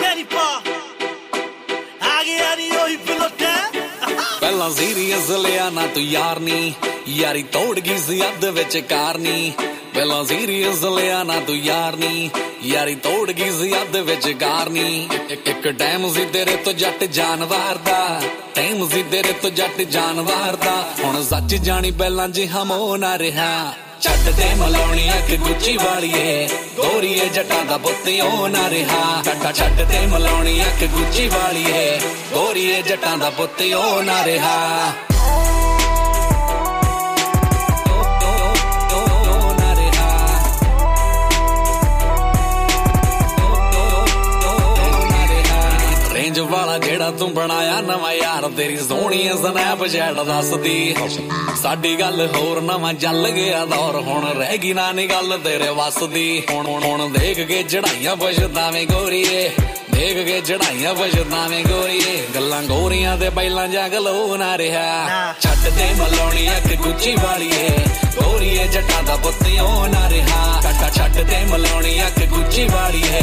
ਮੇਰੀ ਪਾ ਆ ਗਿਆ ਨੀ ਉਹੀ ਪਿਲੋਟੇ ਪਹਿਲਾਂ ਜ਼ੀਰੀ ਅਜ਼ਲਿਆ ਨਾ ਤੂੰ ਯਾਰ ਨੀ। ਯਾਰੀ ਤੋੜ ਗਈ ਜ਼ਿਆਦ ਵਿੱਚ ਕਾਰਨੀ ਪਹਿਲਾਂ ਜ਼ੀਰੀ ਅਜ਼ਲਿਆ ਨਾ ਤੂੰ ਯਾਰ ਨੀ। ਯਾਰੀ ਤੋੜ ਗਈ ਜ਼ਿਆਦ ਵਿੱਚ ਕਾਰਨੀ ਇੱਕ ਟਾਈਮ ਸੀ ਤੇਰੇ ਤੋਂ ਜੱਟ ਜਾਨਵਾਰ ਦਾ। ਟਾਈਮ ਸੀ ਤੇਰੇ ਤੋਂ ਜੱਟ ਜਾਨਵਾਰ ਦਾ। ਹੁਣ ਸੱਚ ਜਾਣੀ ਪਹਿਲਾਂ ਜਿਹਾ ਮੋ ਨਾ ਰਿਹਾ। ਛੱਡ ਦੇ ਮਲਾਉਣੀ ਅੱਖ ਗੁੱਚੀ ਵਾਲੀਏ। ਗੋਰੀਏ ਜੱਟਾਂ ਦਾ ਪੁੱਤ ਉਹ ਨਾ ਰਿਹਾ। ਛੱਡ ਛੱਡ ਦੇ ਮਲਾਉਣੀ ਅੱਖ ਗੁੱਚੀ ਵਾਲੀਏ। ਗੋਰੀਏ ਜੱਟਾਂ ਦਾ ਪੁੱਤ ਉਹ ਨਾ ਰਿਹਾ। ਵਾਲਾ ਜਿਹੜਾ ਤੂੰ ਬਣਾਇਆ ਨਵਾਂ ਯਾਰ ਤੇਰੀ ਸੋਹਣੀ ਸਨੈਪ ਚੈਟ ਦੱਸਦੀ। ਸਾਡੀ ਗੱਲ ਹੋਰ ਨਵਾਂ ਚੱਲ ਗਿਆ ਦੌਰ ਹੁਣ ਰਹਿ ਗਈ ਨਾ ਨੀ ਗੱਲ ਤੇਰੇ ਵੱਸ ਦੀ ਹੁਣ ਹੁਣ ਦੇਖ ਕੇ ਚੜਾਈਆਂ ਪਛਤਾਵੇਂ ਗੋਰੀਏ ਦੇਖ ਕੇ ਚੜਾਈਆਂ ਪਛਤਾਵੇਂ ਗੋਰੀਏ। ਗੱਲਾਂ ਗੋਰੀਆਂ ਤੇ ਪਹਿਲਾਂ ਜਗ ਲੋ ਨਾ ਰਿਹਾ। ਛੱਡ ਦੇ ਮਲਾਉਣੀ ਅੱਖ ਗੁੱਚੀ ਵਾਲੀਏ ਗੋਰੀਏ ਜੱਟਾਂ ਦਾ ਪੁੱਤ ਉਹ ਨਾ ਰਿਹਾ। ਛੱਡ ਦੇ ਮਲਾਉਣੀ ਅੱਖ ਗੁੱਚੀ ਵਾਲੀਏ